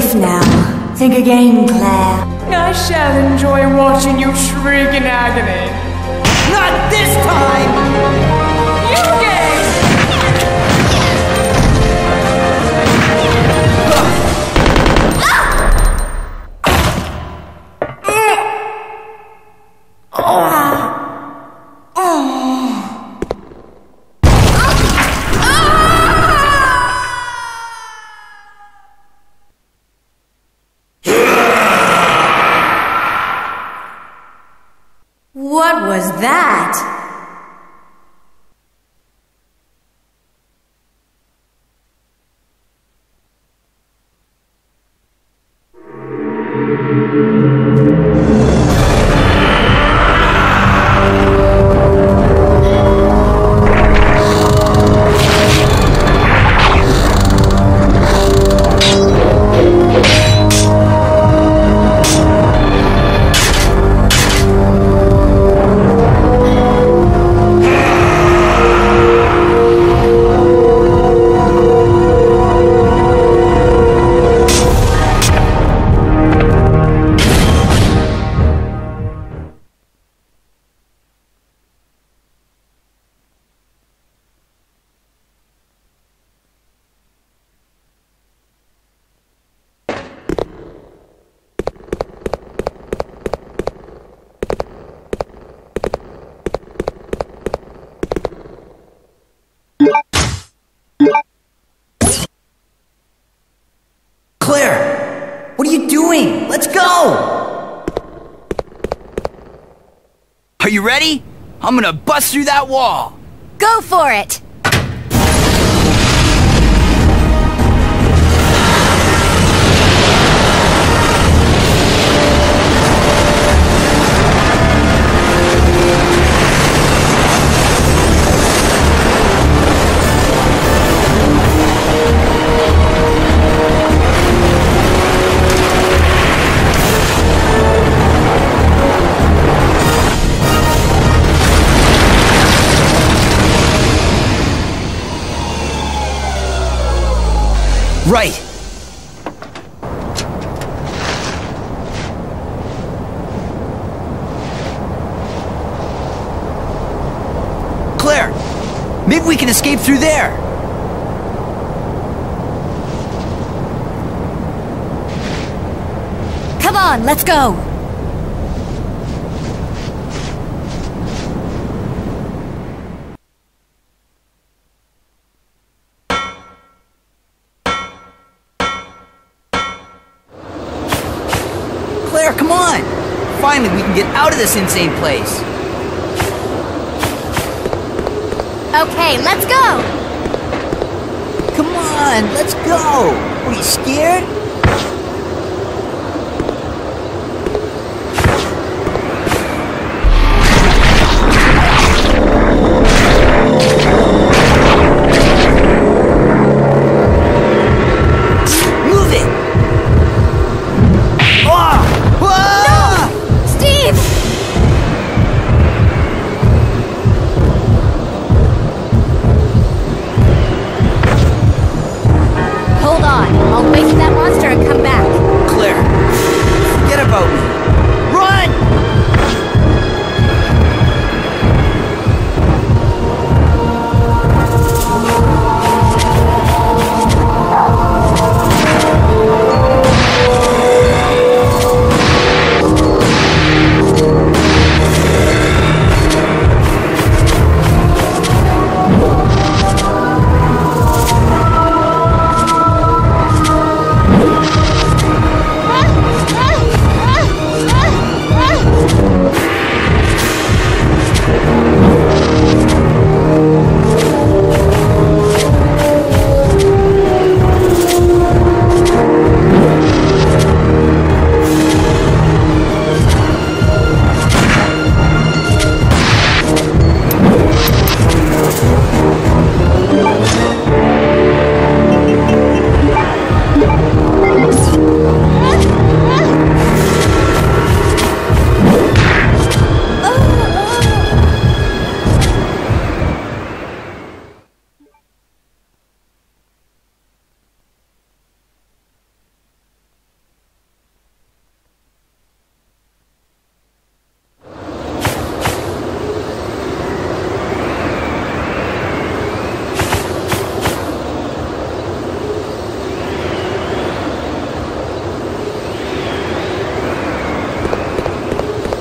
safe now. Think again, Claire. I shall enjoy watching you shriek in agony. Not this time! What was that? You ready? I'm gonna bust through that wall. Go for it! Right! Claire! Maybe we can escape through there! Come on, let's go! Claire, come on! Finally, we can get out of this insane place! Okay, let's go! Come on, let's go! Are you scared?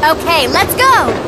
Okay, let's go!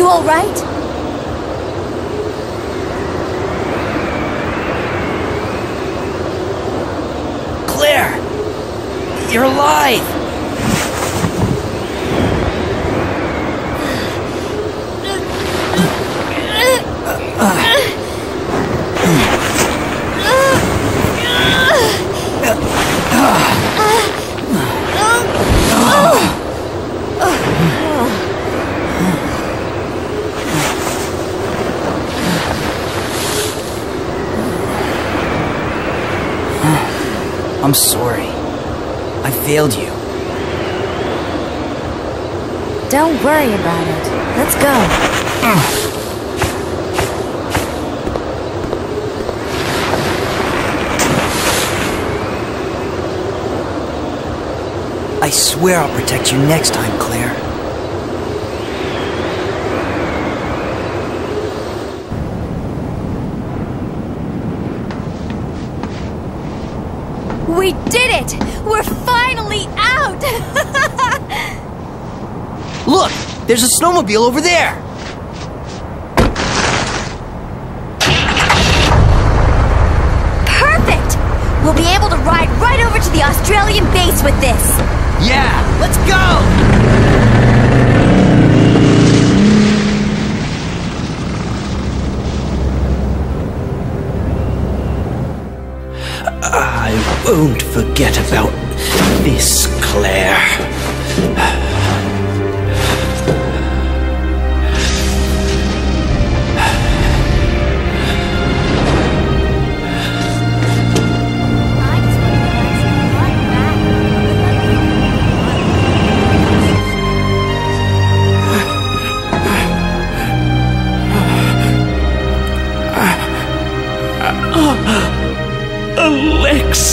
You alright? Claire! You're alive! I'm sorry. I failed you. Don't worry about it. Let's go. I swear I'll protect you next time, Claire. We did it! We're finally out! Look! There's a snowmobile over there! Perfect! We'll be able to ride right over to the Australian base with this. Yeah! Let's go! I won't forget about this, Claire.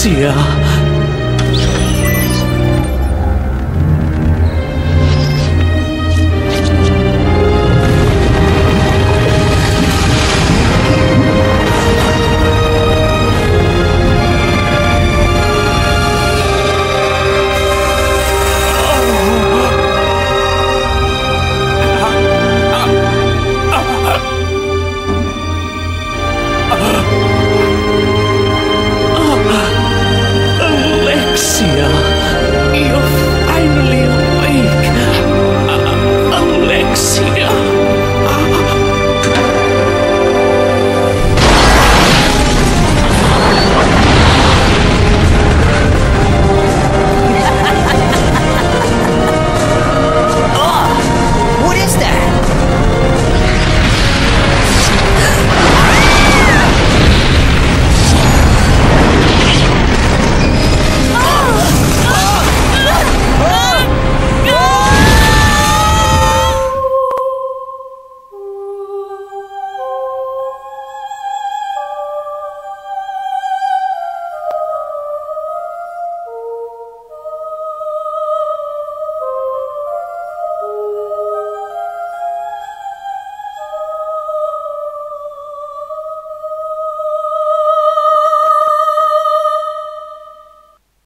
姐啊。